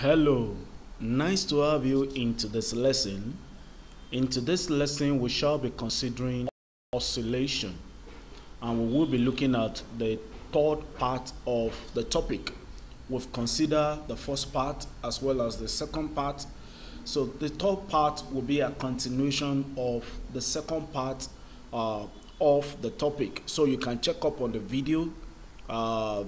Hello, nice to have you into this lesson. Into this lesson, we shall be considering oscillation and we will be looking at the third part of the topic. We've considered the first part as well as the second part. So, the third part will be a continuation of the second part uh, of the topic. So, you can check up on the video uh,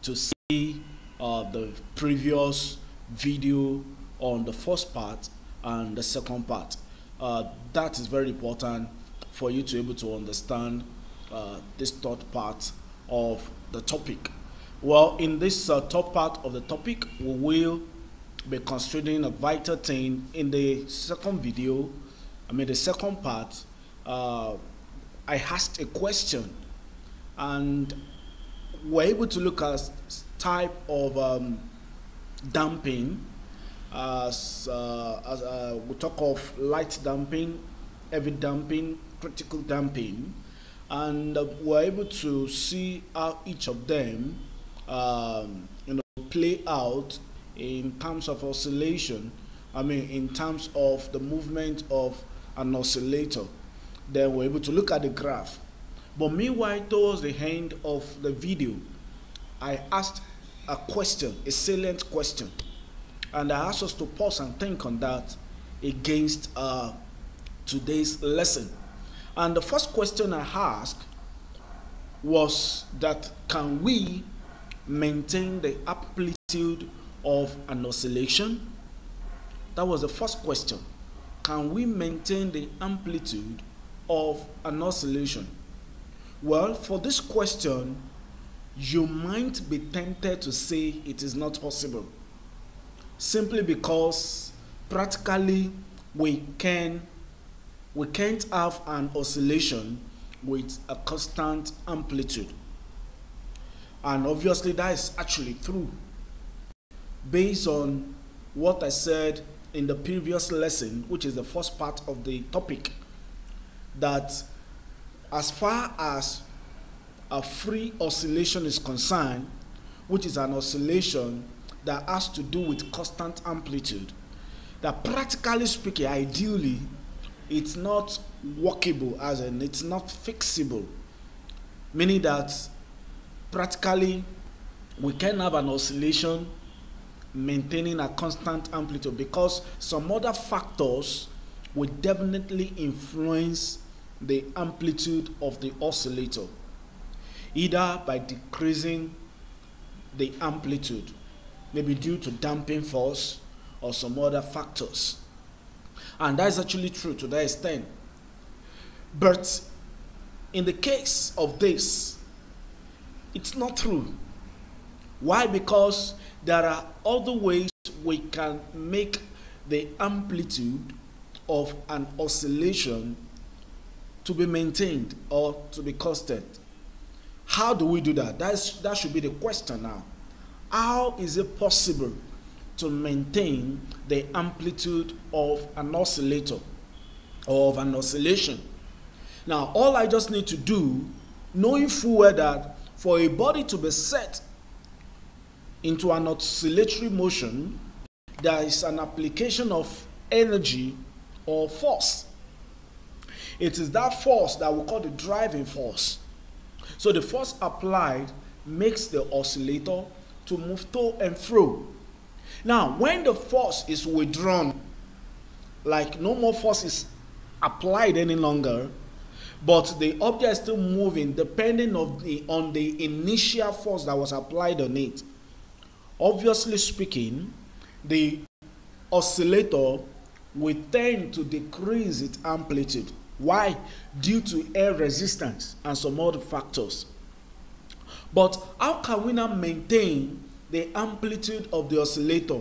to see uh, the previous video on the first part and the second part. Uh, that is very important for you to be able to understand uh, this third part of the topic. Well, in this uh, top part of the topic, we will be considering a vital thing. In the second video, I mean the second part, uh, I asked a question and we're able to look at type of um, damping as, uh, as uh, we talk of light damping, heavy damping, critical damping, and uh, we're able to see how each of them um, you know, play out in terms of oscillation. I mean, in terms of the movement of an oscillator. Then we're able to look at the graph. But meanwhile, towards the end of the video, I asked a question, a salient question. And I asked us to pause and think on that against uh, today's lesson. And the first question I asked was that can we maintain the amplitude of an oscillation? That was the first question. Can we maintain the amplitude of an oscillation? Well, for this question, you might be tempted to say it is not possible. Simply because practically we can we can't have an oscillation with a constant amplitude. And obviously that is actually true. Based on what i said in the previous lesson which is the first part of the topic that as far as a free oscillation is concerned, which is an oscillation that has to do with constant amplitude, that practically speaking, ideally, it's not workable as in it's not fixable. Meaning that practically we can have an oscillation maintaining a constant amplitude because some other factors will definitely influence the amplitude of the oscillator either by decreasing the amplitude, maybe due to damping force or some other factors. And that is actually true to that extent. But in the case of this, it's not true. Why? Because there are other ways we can make the amplitude of an oscillation to be maintained or to be constant. How do we do that? That's, that should be the question now. How is it possible to maintain the amplitude of an oscillator or of an oscillation? Now, all I just need to do, knowing full well that for a body to be set into an oscillatory motion, there is an application of energy or force. It is that force that we call the driving force so the force applied makes the oscillator to move to and fro. Now, when the force is withdrawn, like no more force is applied any longer, but the object is still moving depending of the, on the initial force that was applied on it. Obviously speaking, the oscillator will tend to decrease its amplitude why? Due to air resistance and some other factors. But how can we now maintain the amplitude of the oscillator?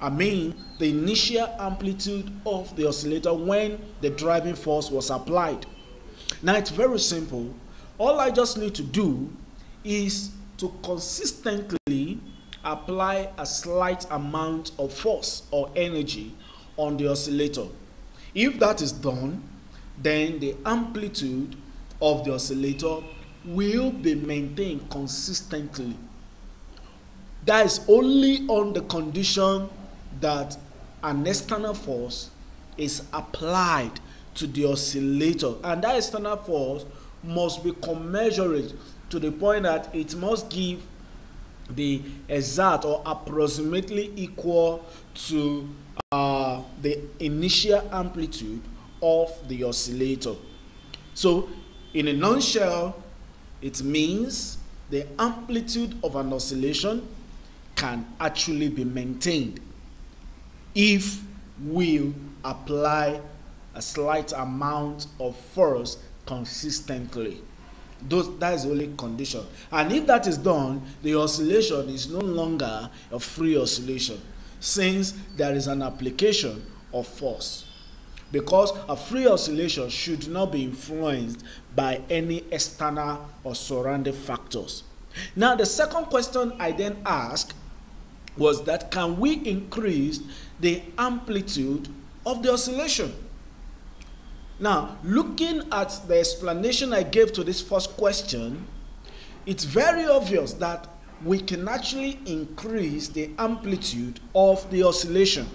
I mean, the initial amplitude of the oscillator when the driving force was applied. Now, it's very simple. All I just need to do is to consistently apply a slight amount of force or energy on the oscillator. If that is done, then the amplitude of the oscillator will be maintained consistently. That is only on the condition that an external force is applied to the oscillator and that external force must be commensurate to the point that it must give the exact or approximately equal to uh, the initial amplitude of the oscillator. So, in a nutshell, it means the amplitude of an oscillation can actually be maintained if we apply a slight amount of force consistently. Those, that is the only condition. And if that is done, the oscillation is no longer a free oscillation since there is an application of force. Because a free oscillation should not be influenced by any external or surrounding factors. Now, the second question I then asked was that can we increase the amplitude of the oscillation? Now, looking at the explanation I gave to this first question, it's very obvious that we can actually increase the amplitude of the oscillation.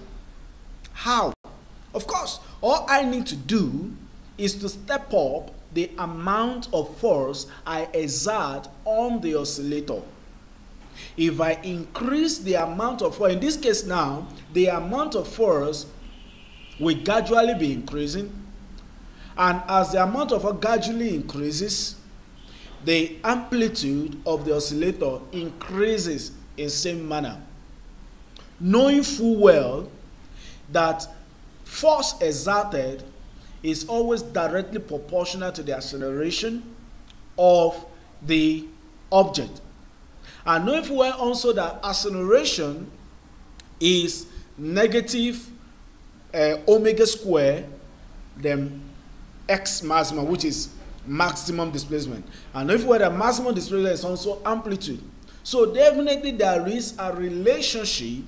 How? Of course, all I need to do is to step up the amount of force I exert on the oscillator. If I increase the amount of force, in this case now, the amount of force will gradually be increasing. And as the amount of force gradually increases, the amplitude of the oscillator increases in same manner. Knowing full well that force exerted is always directly proportional to the acceleration of the object. And knowing full well also that acceleration is negative uh, omega square then x maximum which is maximum displacement and if we the maximum displacement is also amplitude so definitely there is a relationship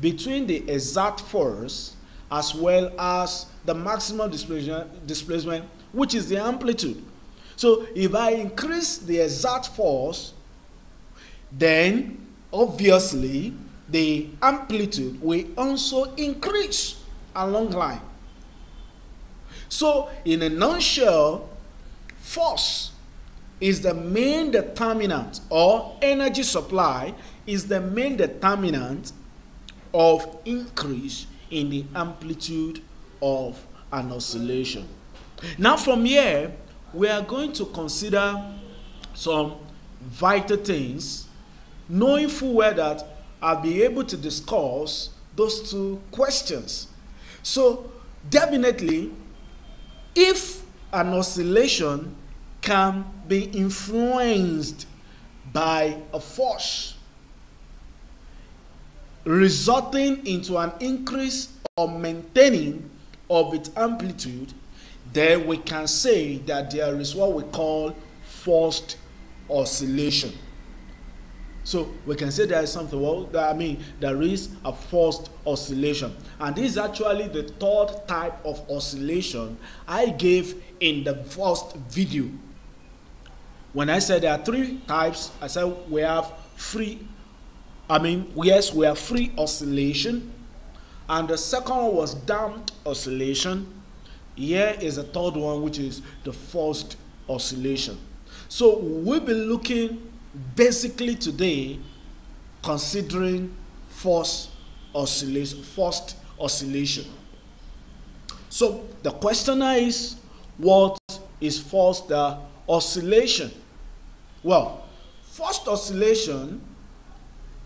between the exact force as well as the maximum displacement, which is the amplitude so if i increase the exact force then obviously the amplitude will also increase along line. So, in a nutshell, force is the main determinant, or energy supply is the main determinant of increase in the amplitude of an oscillation. Now, from here, we are going to consider some vital things, knowing full well that I'll be able to discuss those two questions. So, definitely, if an oscillation can be influenced by a force resulting into an increase or maintaining of its amplitude, then we can say that there is what we call forced oscillation. So we can say there is something, well, I mean, there is a forced oscillation. And this is actually the third type of oscillation I gave in the first video. When I said there are three types, I said we have free, I mean, yes, we have free oscillation. And the second one was damped oscillation. Here is the third one, which is the forced oscillation. So we'll be looking basically today considering force oscillation, forced oscillation. So the question is, what is forced oscillation? Well, forced oscillation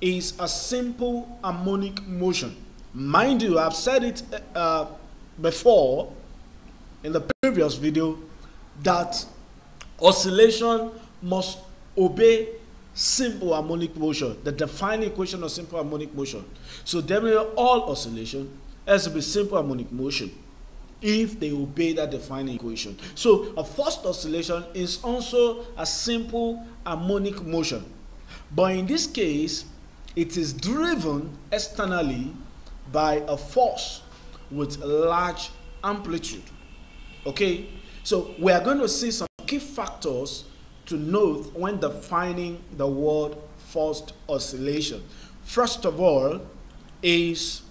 is a simple harmonic motion. Mind you, I've said it uh, before in the previous video that oscillation must obey simple harmonic motion, the defining equation of simple harmonic motion. So definitely all oscillation has to be simple harmonic motion if they obey that defining equation. So a forced oscillation is also a simple harmonic motion. But in this case, it is driven externally by a force with large amplitude. Okay, so we are going to see some key factors to note when defining the word forced oscillation. first of all, is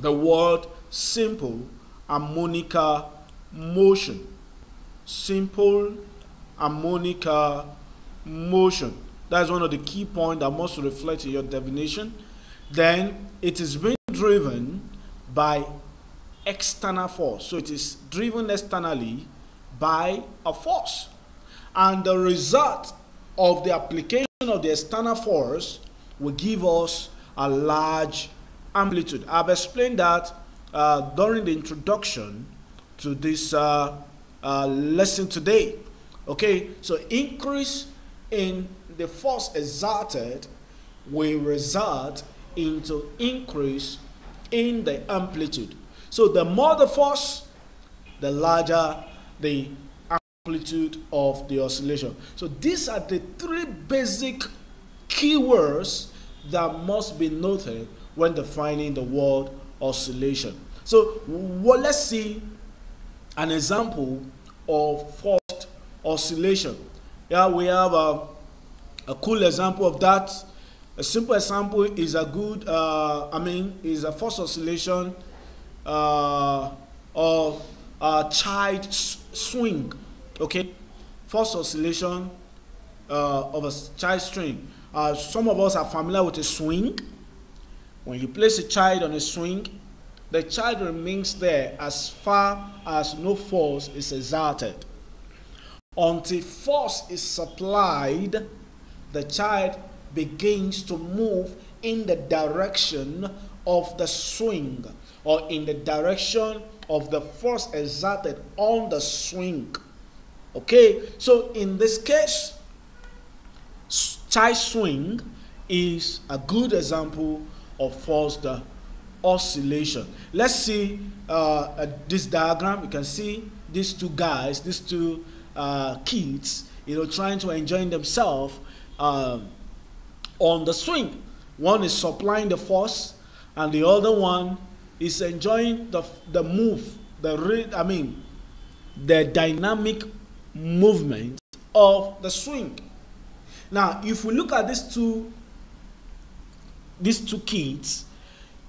the word simple harmonica motion. Simple harmonica motion. That's one of the key points that must reflect in your definition. Then it is being driven by external force. So it is driven externally by a force. And the result of the application of the external force will give us a large amplitude. I've explained that uh, during the introduction to this uh, uh, lesson today. Okay, so increase in the force exerted will result into increase in the amplitude. So the more the force, the larger the amplitude of the oscillation. So these are the three basic keywords that must be noted when defining the word oscillation. So well, let's see an example of forced oscillation. Yeah, we have a, a cool example of that. A simple example is a good, uh, I mean, is a forced oscillation uh, of a child swing. Okay, forced oscillation uh, of a child string. Uh, some of us are familiar with a swing. When you place a child on a swing, the child remains there as far as no force is exerted. Until force is supplied, the child begins to move in the direction of the swing or in the direction of the force exerted on the swing. Okay, so in this case, child swing is a good example of forced oscillation. Let's see uh, uh, this diagram. You can see these two guys, these two uh, kids, you know, trying to enjoy themselves um, on the swing. One is supplying the force, and the other one is enjoying the, the move, the I mean, the dynamic movement of the swing. Now, if we look at these two, these two kids,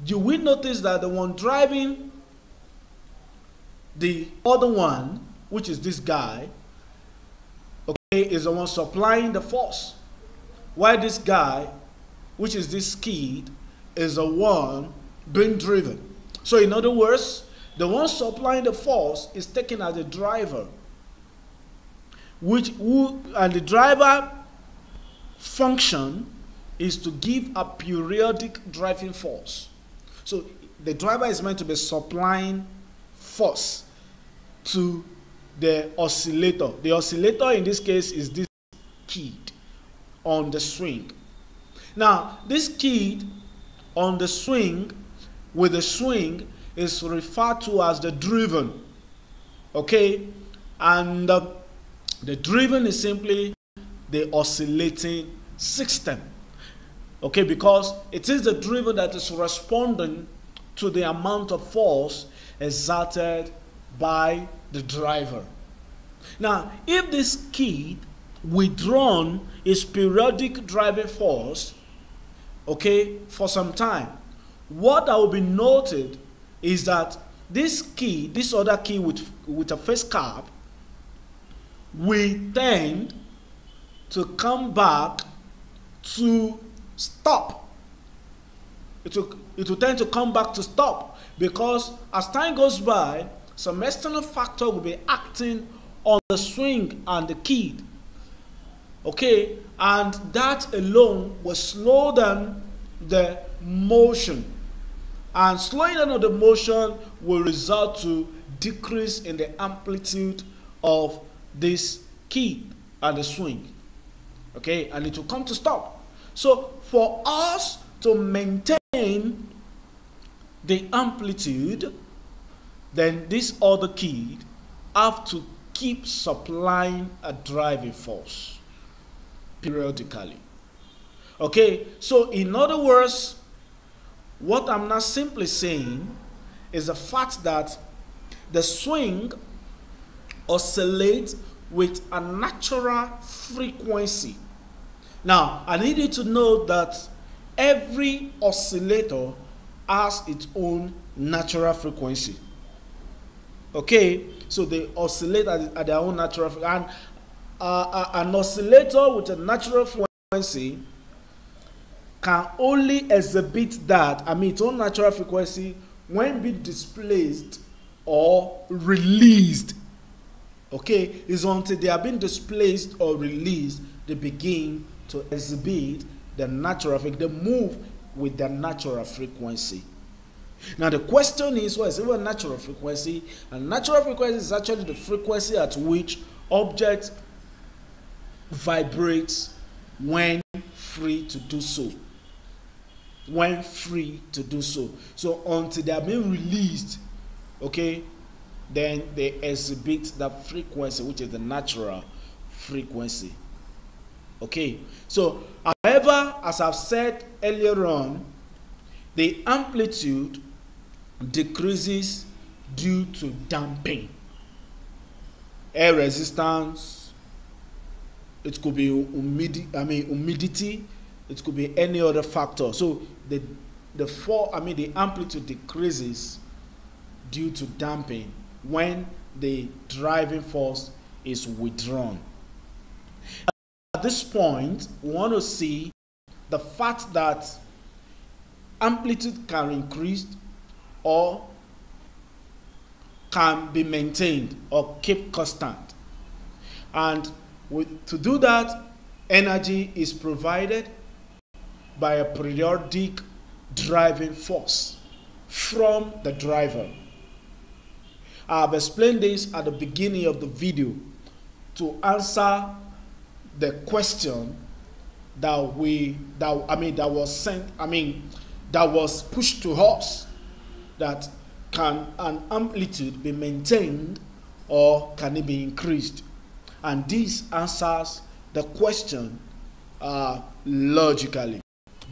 do we notice that the one driving the other one, which is this guy, is the one supplying the force. While this guy, which is this kid, is the one being driven. So in other words, the one supplying the force is taken as a driver, which who and the driver function is to give a periodic driving force. So the driver is meant to be supplying force to the oscillator. The oscillator in this case is this kid on the swing. Now, this kid on the swing with the swing is referred to as the driven. Okay? And uh, the driven is simply the oscillating system. Okay, because it is the driven that is responding to the amount of force exerted by the driver. Now, if this kid withdrawn its periodic driving force, okay, for some time, what I will be noted is that this key, this other key with, with a face cap, we tend to come back to stop. It will, it will tend to come back to stop because as time goes by, some external factor will be acting on the swing and the key. Okay, and that alone will slow down the motion. And slowing down of the motion will result to decrease in the amplitude of this key and the swing. Okay, and it will come to stop. So for us to maintain the amplitude, then this other key have to keep supplying a driving force periodically. Okay, so in other words, what I'm not simply saying is the fact that the swing oscillates with a natural frequency now, I need you to know that every oscillator has its own natural frequency. Okay, so they oscillate at, at their own natural. And uh, uh, an oscillator with a natural frequency can only exhibit that, I mean, its own natural frequency when being displaced or released. Okay, it's until they are being displaced or released they begin to exhibit the natural frequency. They move with their natural frequency. Now the question is, what is even natural frequency? And natural frequency is actually the frequency at which object vibrates when free to do so. When free to do so. So until they are being released, okay, then they exhibit that frequency, which is the natural frequency. Okay, so however, as I've said earlier on, the amplitude decreases due to damping. Air resistance, it could be humidity, I mean humidity, it could be any other factor. So the the four, I mean the amplitude decreases due to damping when the driving force is withdrawn. At this point, we want to see the fact that amplitude can increase or can be maintained or keep constant. And with, to do that, energy is provided by a periodic driving force from the driver. I've explained this at the beginning of the video to answer the question that we that I mean that was sent I mean that was pushed to us that can an amplitude be maintained or can it be increased and this answers the question uh, logically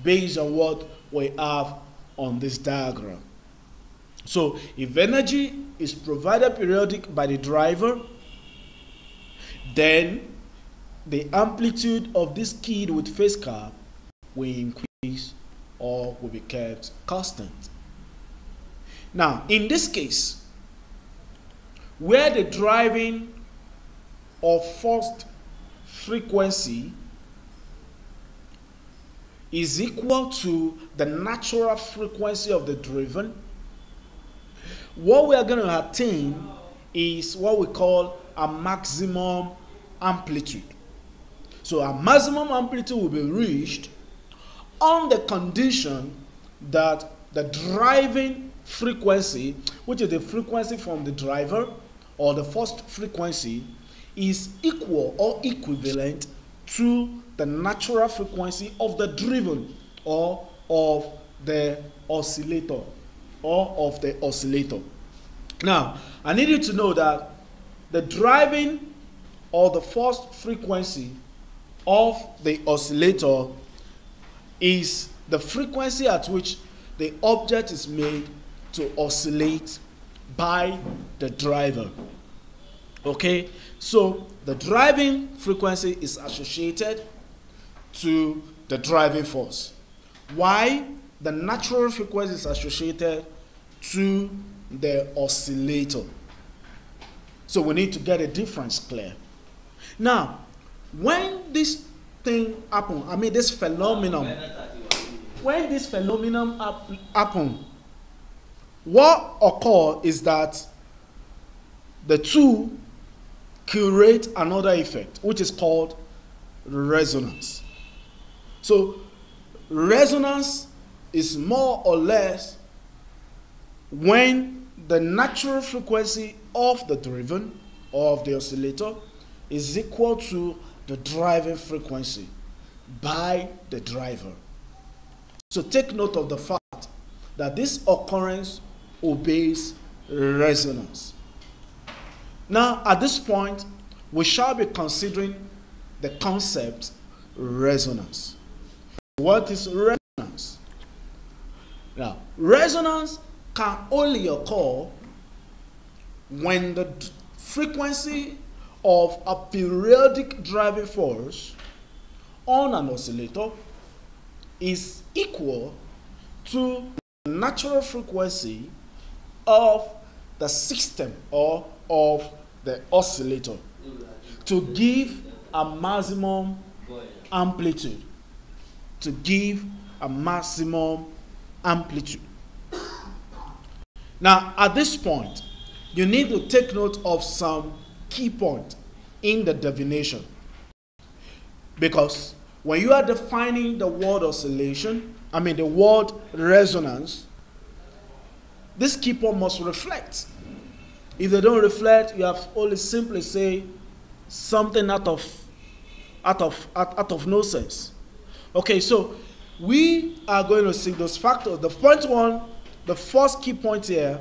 based on what we have on this diagram so if energy is provided periodic by the driver then the amplitude of this kid with face cap will increase or will be kept constant. Now, in this case, where the driving or forced frequency is equal to the natural frequency of the driven, what we are going to attain is what we call a maximum amplitude. So a maximum amplitude will be reached on the condition that the driving frequency, which is the frequency from the driver or the first frequency, is equal or equivalent to the natural frequency of the driven or of the oscillator or of the oscillator. Now, I need you to know that the driving or the first frequency of the oscillator is the frequency at which the object is made to oscillate by the driver. Okay, so the driving frequency is associated to the driving force. Why? The natural frequency is associated to the oscillator. So we need to get a difference clear. Now, when this thing happen, I mean this phenomenon, when this phenomenon happen, what occur is that the two create another effect, which is called resonance. So resonance is more or less when the natural frequency of the driven or of the oscillator is equal to the driving frequency by the driver. So take note of the fact that this occurrence obeys resonance. Now, at this point, we shall be considering the concept resonance. What is resonance? Now, resonance can only occur when the frequency of a periodic driving force on an oscillator is equal to the natural frequency of the system or of the oscillator to give a maximum amplitude. To give a maximum amplitude. Now, at this point, you need to take note of some key point in the divination. Because when you are defining the word oscillation, I mean the word resonance, this point must reflect. If they don't reflect, you have only simply say something out of out of out, out of no sense. Okay, so we are going to see those factors. The point one, the first key point here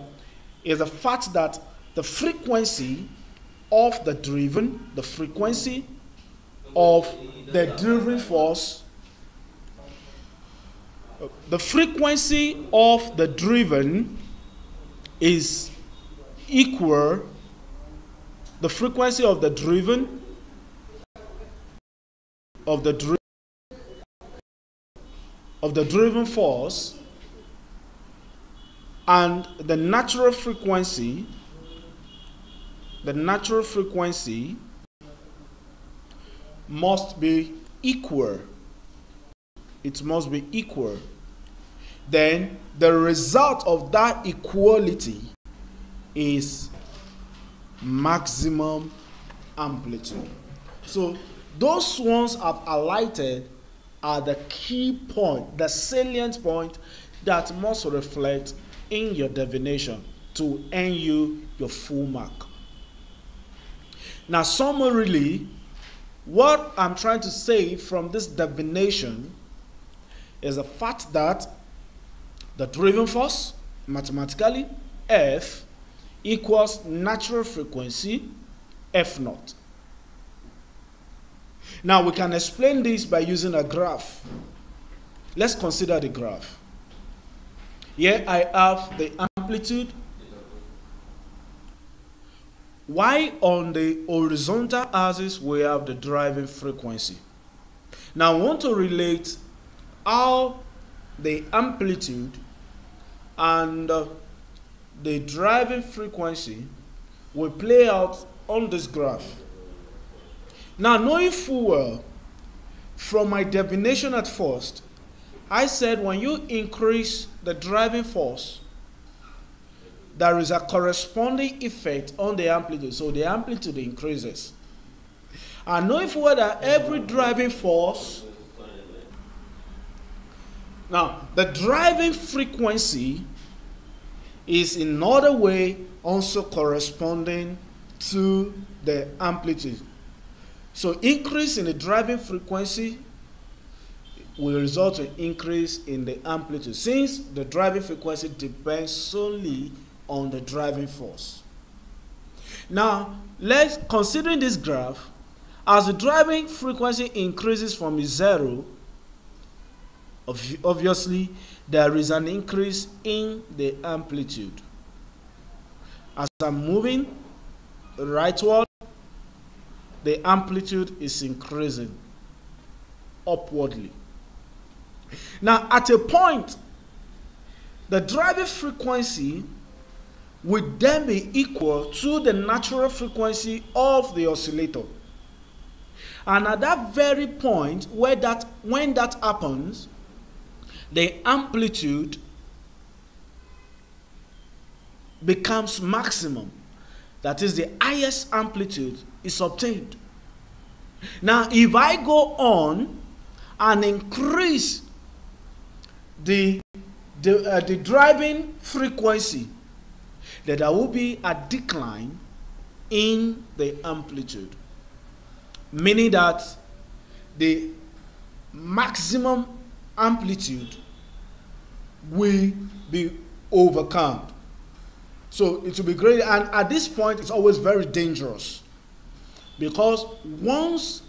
is the fact that the frequency of the driven, the frequency of the driven force, the frequency of the driven is equal, the frequency of the driven, of the driven, of the driven force and the natural frequency the natural frequency must be equal. It must be equal. Then the result of that equality is maximum amplitude. So those ones I've highlighted are the key point, the salient point that must reflect in your divination to earn you your full mark. Now, summarily, what I'm trying to say from this divination is the fact that the driven force, mathematically, F equals natural frequency F naught. Now, we can explain this by using a graph. Let's consider the graph. Here I have the amplitude why on the horizontal axis we have the driving frequency. Now I want to relate how the amplitude and uh, the driving frequency will play out on this graph. Now knowing full well from my definition at first, I said when you increase the driving force, there is a corresponding effect on the amplitude. So the amplitude increases. And knowing for that every driving force, now the driving frequency is in another way also corresponding to the amplitude. So increase in the driving frequency will result in increase in the amplitude since the driving frequency depends solely on the driving force. Now, let's considering this graph, as the driving frequency increases from zero, obviously there is an increase in the amplitude. As I'm moving rightward, the amplitude is increasing upwardly. Now, at a point, the driving frequency would then be equal to the natural frequency of the oscillator. And at that very point where that when that happens, the amplitude becomes maximum. That is the highest amplitude is obtained. Now, if I go on and increase the, the, uh, the driving frequency that there will be a decline in the amplitude, meaning that the maximum amplitude will be overcome. So it will be great, and at this point, it's always very dangerous because once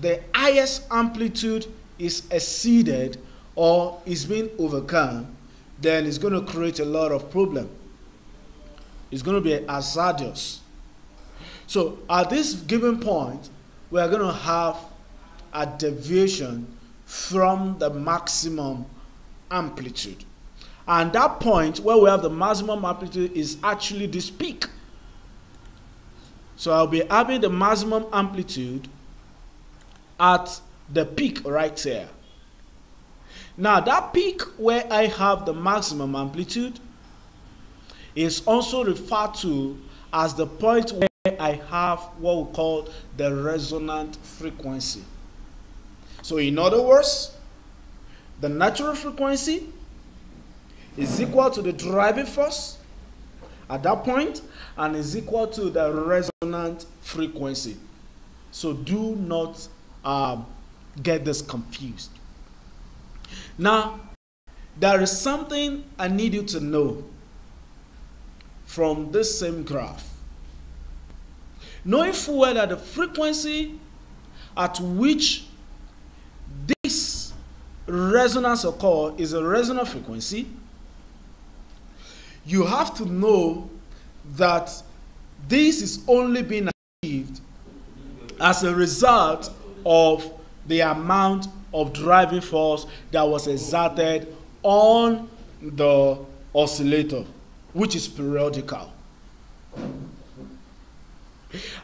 the highest amplitude is exceeded or is being overcome, then it's going to create a lot of problem It's going to be hazardous. So at this given point, we are going to have a deviation from the maximum amplitude. And that point where we have the maximum amplitude is actually this peak. So I'll be having the maximum amplitude at the peak right here. Now that peak where I have the maximum amplitude is also referred to as the point where I have what we call the resonant frequency. So in other words, the natural frequency is equal to the driving force at that point and is equal to the resonant frequency. So do not um, get this confused. Now, there is something I need you to know from this same graph. Knowing full well that the frequency at which this resonance occur is a resonant frequency, you have to know that this is only being achieved as a result of the amount of driving force that was exerted on the oscillator, which is periodical.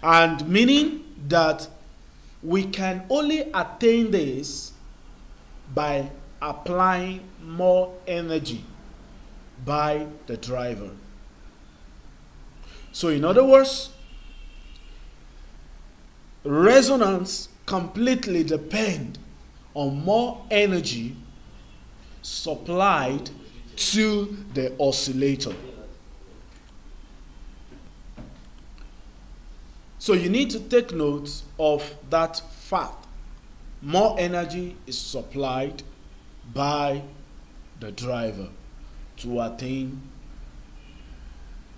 And meaning that we can only attain this by applying more energy by the driver. So, in other words, resonance completely depend on more energy supplied to the oscillator. So you need to take note of that fact. More energy is supplied by the driver to attain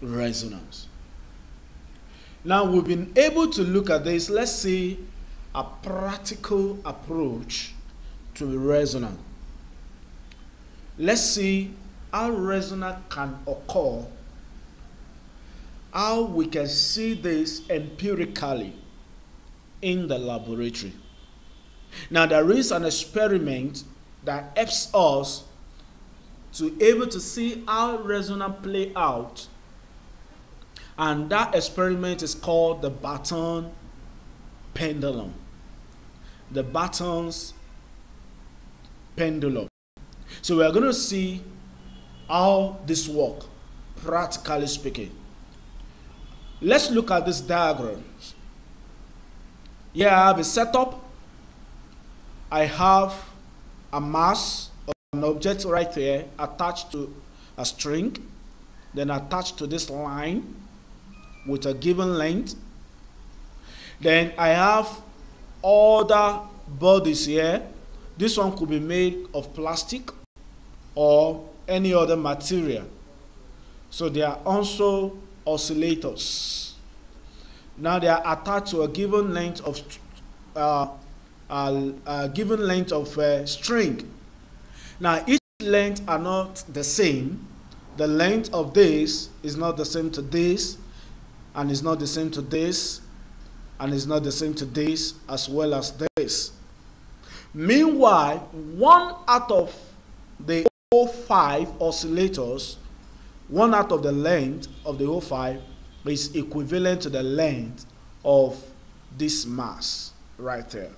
resonance. Now we've been able to look at this. Let's see a practical approach to resonance. Let's see how resonance can occur, how we can see this empirically in the laboratory. Now there is an experiment that helps us to able to see how resonance play out. And that experiment is called the Barton pendulum. The Barton's pendulum. So we are going to see how this work practically speaking. Let's look at this diagram. Here i have a setup i have a mass of an object right there attached to a string, then attached to this line with a given length. Then I have other bodies here. This one could be made of plastic or any other material. So they are also oscillators. Now they are attached to a given length of uh, a, given length of uh, string. Now, each length are not the same. The length of this is not the same to this, and is not the same to this, and is not the same to this, as well as this. Meanwhile, one out of the whole five oscillators, one out of the length of the whole five is equivalent to the length of this mass right there.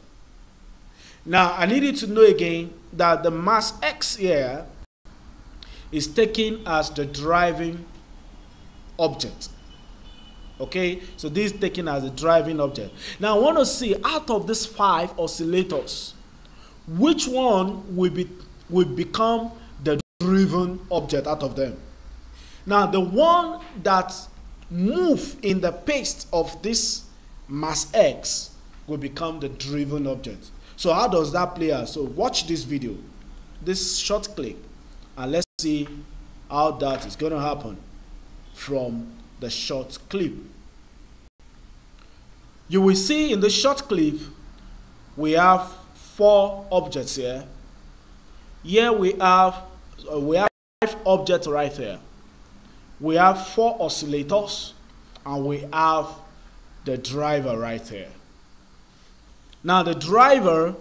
Now, I need you to know again that the mass x here is taken as the driving object. Okay, so this is taken as a driving object. Now, I want to see out of these five oscillators, which one will, be, will become the driven object out of them. Now, the one that move in the pace of this mass x will become the driven object. So how does that play out? So watch this video, this short clip, and let's see how that is going to happen from the short clip. You will see in the short clip, we have four objects here. Here we have, uh, we have five objects right here. We have four oscillators, and we have the driver right here. Now the driver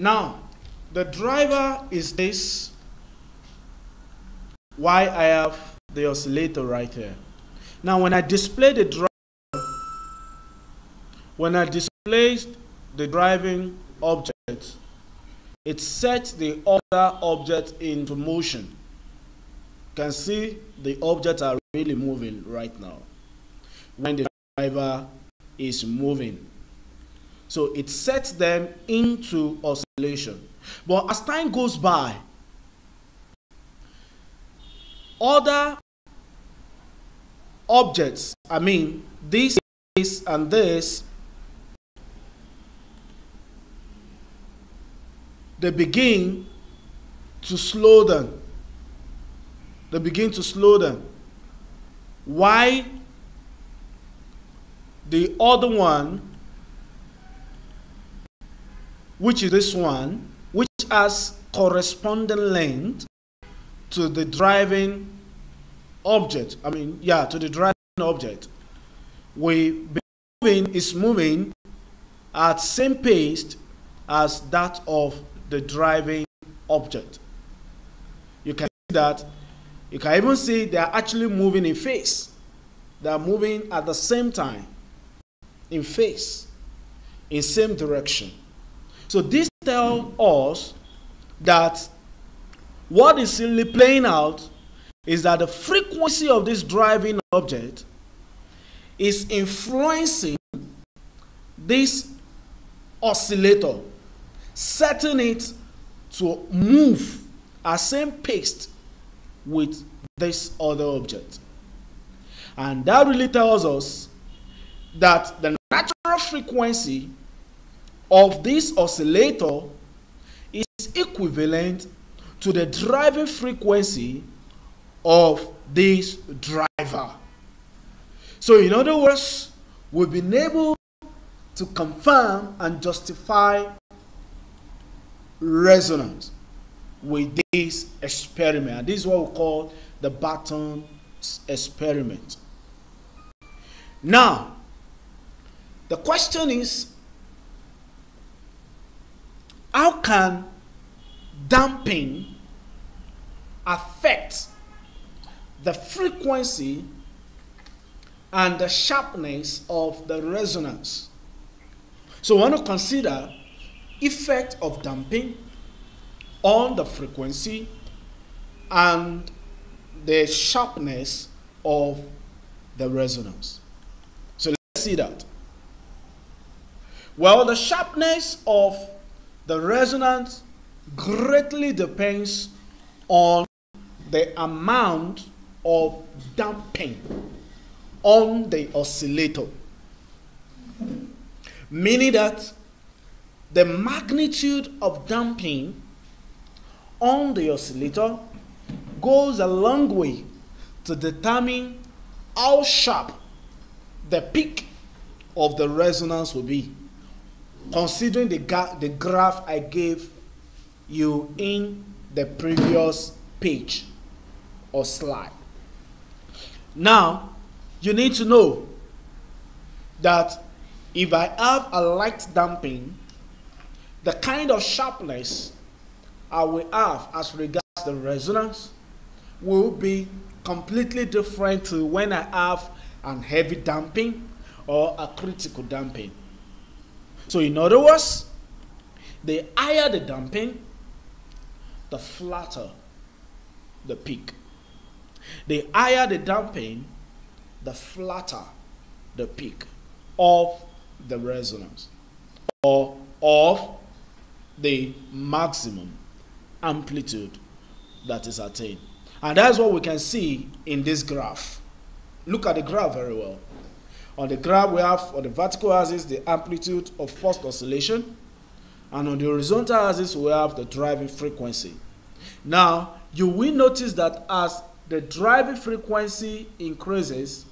Now, the driver is this, why I have the oscillator right here. Now, when I display the driver, when I display the driving object, it sets the other object into motion. Can see the objects are really moving right now when the driver is moving. So it sets them into oscillation. But as time goes by, other objects, I mean, this and this, they begin to slow down. They begin to slow down. Why the other one, which is this one, which has corresponding length to the driving object. I mean, yeah, to the driving object. We moving is moving at same pace as that of the driving object. You can see that. You can even see they are actually moving in phase. They are moving at the same time in phase, in same direction. So this tells us that what is simply playing out is that the frequency of this driving object is influencing this oscillator, setting it to move at same pace with this other object. And that really tells us that the natural frequency of this oscillator is equivalent to the driving frequency of this driver. So in other words, we've been able to confirm and justify resonance with this experiment. This is what we call the Barton experiment. Now, the question is, how can damping affect the frequency and the sharpness of the resonance? So we want to consider effect of damping on the frequency and the sharpness of the resonance. So let's see that. Well, the sharpness of the resonance greatly depends on the amount of damping on the oscillator. Meaning that the magnitude of damping on the oscillator goes a long way to determine how sharp the peak of the resonance will be considering the, the graph I gave you in the previous page or slide. Now, you need to know that if I have a light damping, the kind of sharpness I will have as regards the resonance will be completely different to when I have an heavy damping or a critical damping. So in other words, the higher the damping, the flatter the peak. The higher the damping, the flatter the peak of the resonance or of the maximum amplitude that is attained. And that's what we can see in this graph. Look at the graph very well. On the graph, we have on the vertical axis the amplitude of first oscillation, and on the horizontal axis, we have the driving frequency. Now, you will notice that as the driving frequency increases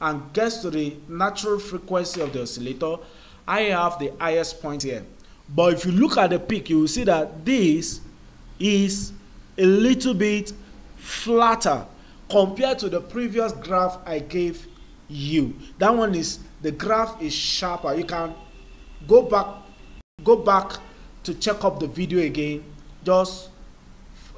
and gets to the natural frequency of the oscillator, I have the highest point here. But if you look at the peak, you will see that this is a little bit flatter compared to the previous graph I gave you. That one is the graph is sharper. You can go back go back to check up the video again, just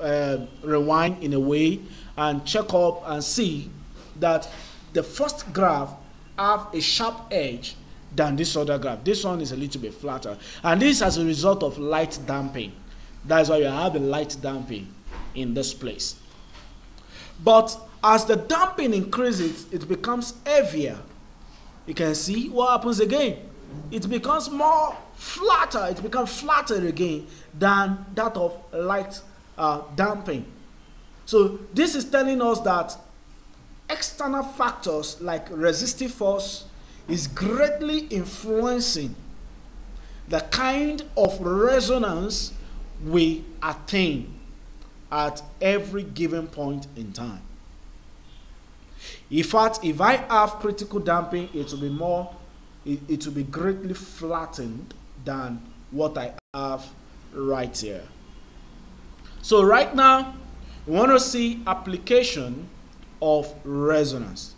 uh, rewind in a way and check up and see that the first graph have a sharp edge than this other graph. This one is a little bit flatter. And this as a result of light damping. That's why you have a light damping in this place. But as the damping increases, it becomes heavier. You can see what happens again. It becomes more flatter. It becomes flatter again than that of light uh, damping. So this is telling us that external factors like resistive force is greatly influencing the kind of resonance we attain at every given point in time. In fact, if I have critical damping, it will be more, it, it will be greatly flattened than what I have right here. So right now, we want to see application of resonance.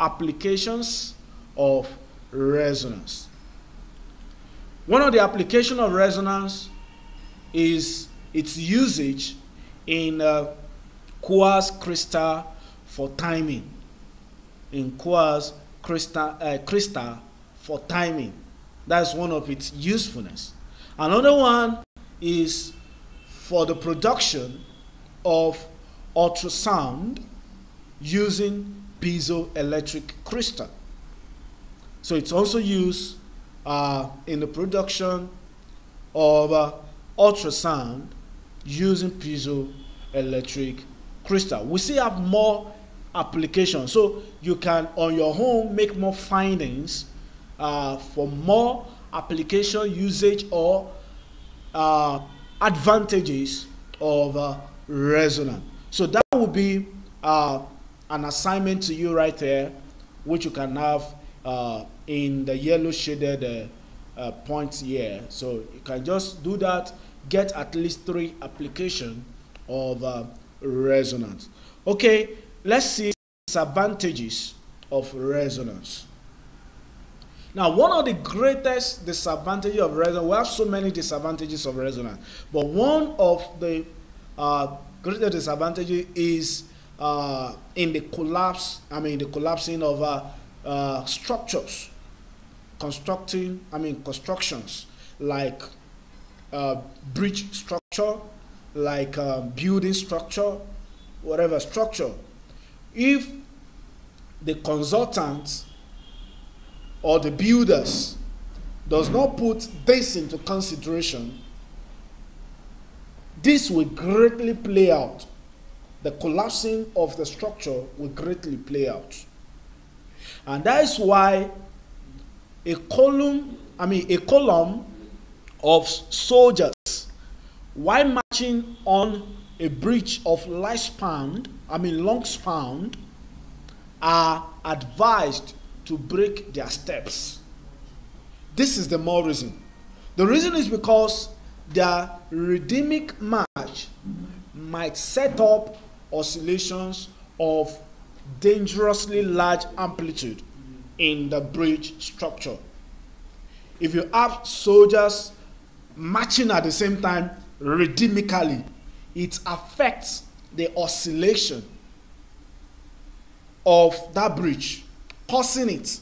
Applications of resonance. One of the application of resonance is its usage in uh, quartz crystal for timing. In quartz crystal, uh, crystal for timing. That's one of its usefulness. Another one is for the production of ultrasound using piezoelectric crystal. So it's also used uh, in the production of uh, ultrasound using piezoelectric crystal. We still have more applications. So you can, on your home, make more findings uh, for more application usage or uh, advantages of uh, resonance. So that will be uh, an assignment to you right there, which you can have uh, in the yellow shaded uh, points here. So you can just do that, get at least three application of uh, resonance. Okay, let's see disadvantages of resonance. Now, one of the greatest disadvantages of resonance, we have so many disadvantages of resonance, but one of the uh, greatest disadvantages is uh, in the collapse, I mean, the collapsing of uh, uh, structures, constructing, I mean, constructions like uh, bridge structure, like uh, building structure, whatever structure. If the consultant or the builders does not put this into consideration, this will greatly play out the collapsing of the structure will greatly play out. And that is why a column, I mean, a column of soldiers, while marching on a bridge of light span, I mean, long span, are advised to break their steps. This is the more reason. The reason is because their rhythmic march might set up oscillations of dangerously large amplitude in the bridge structure. If you have soldiers marching at the same time rhythmically, it affects the oscillation of that bridge, causing it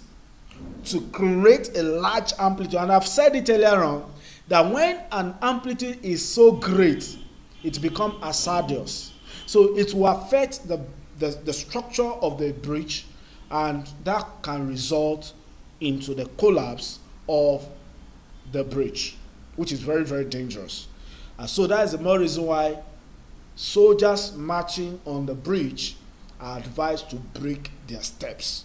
to create a large amplitude. And I've said it earlier on that when an amplitude is so great, it becomes hazardous. So it will affect the, the, the structure of the bridge and that can result into the collapse of the bridge, which is very, very dangerous. And so that is the more reason why soldiers marching on the bridge are advised to break their steps.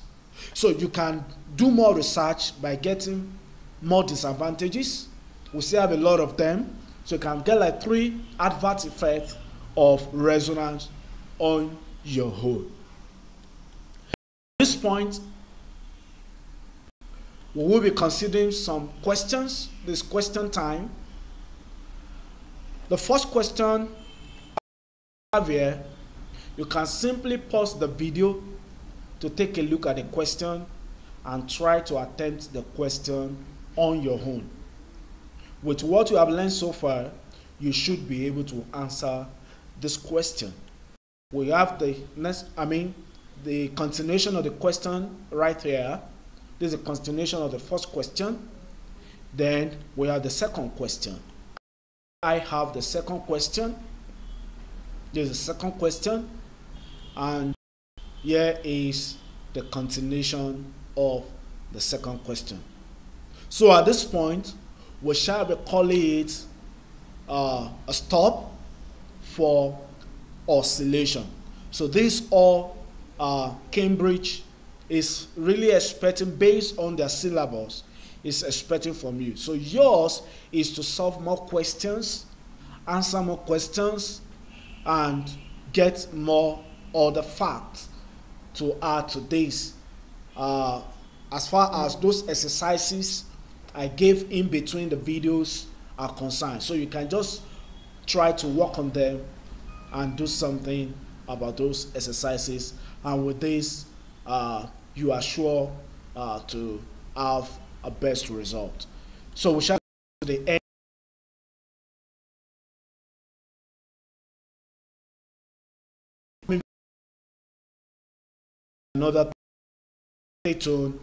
So you can do more research by getting more disadvantages. We still have a lot of them. So you can get like three adverse effects of resonance on your whole. At this point, we will be considering some questions. This question time. The first question have here, you can simply pause the video to take a look at the question and try to attempt the question on your own. with what you have learned so far, you should be able to answer this question. We have the next, I mean, the continuation of the question right here. This is a continuation of the first question. Then we have the second question. I have the second question. There's a second question. And here is the continuation of the second question. So at this point, we shall be calling it uh, a stop for oscillation. So these all uh, Cambridge is really expecting based on their syllabus is expecting from you. So yours is to solve more questions, answer more questions, and get more other facts to add to this. Uh, as far as those exercises I gave in between the videos are concerned. So you can just try to work on them and do something about those exercises. And with this, uh, you are sure uh, to have a best result. So we shall to the end. Another stay tuned